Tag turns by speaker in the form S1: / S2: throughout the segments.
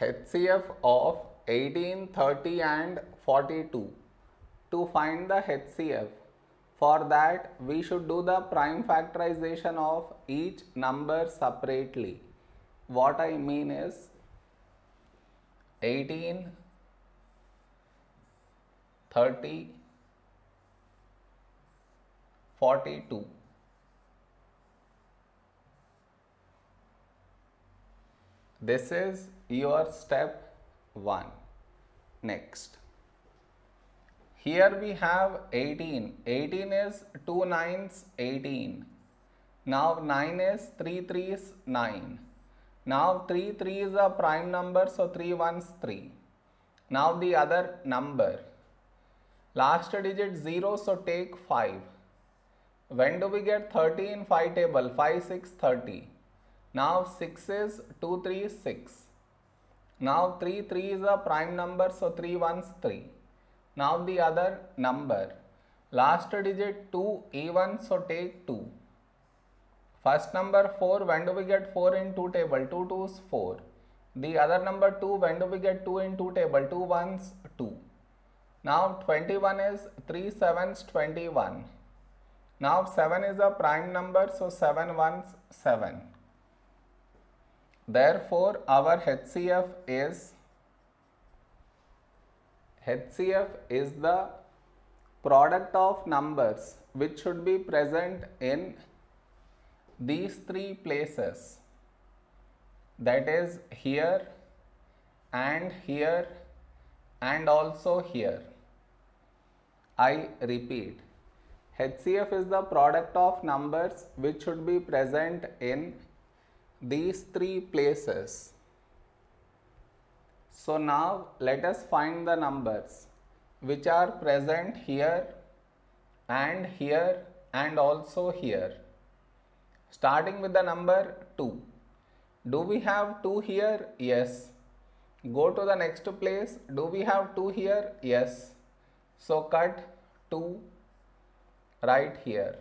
S1: HCF of 18, 30 and 42. To find the HCF, for that we should do the prime factorization of each number separately. What I mean is 18, 30, 42. This is your step 1. Next. Here we have 18. 18 is 2 nines 18. Now 9 is 3 threes 9. Now 3 3 is a prime number so 3 ones 3. Now the other number. Last digit 0 so take 5. When do we get 30 in 5 table? 5 6 30. Now 6 is 2 3 is 6. Now 3 3 is a prime number so 3 ones 3. Now the other number. Last digit 2 A1 so take 2. First number 4 when do we get 4 in 2 table? 2 2s 4. The other number 2 when do we get 2 in 2 table? 2 ones 2. Now 21 is 3 sevens 21. Now 7 is a prime number so 7 ones 7. Therefore our HCF is HCF is the product of numbers which should be present in these three places that is here and here and also here. I repeat HCF is the product of numbers which should be present in these three places. So now let us find the numbers which are present here and here and also here. Starting with the number 2. Do we have 2 here? Yes. Go to the next place. Do we have 2 here? Yes. So cut 2 right here.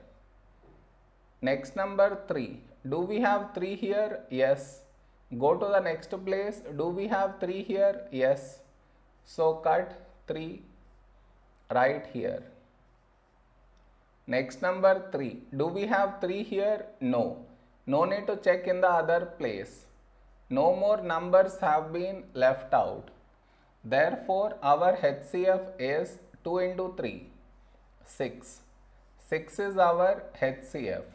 S1: Next number 3. Do we have 3 here? Yes. Go to the next place. Do we have 3 here? Yes. So cut 3 right here. Next number 3. Do we have 3 here? No. No need to check in the other place. No more numbers have been left out. Therefore, our HCF is 2 into 3. 6. 6 is our HCF.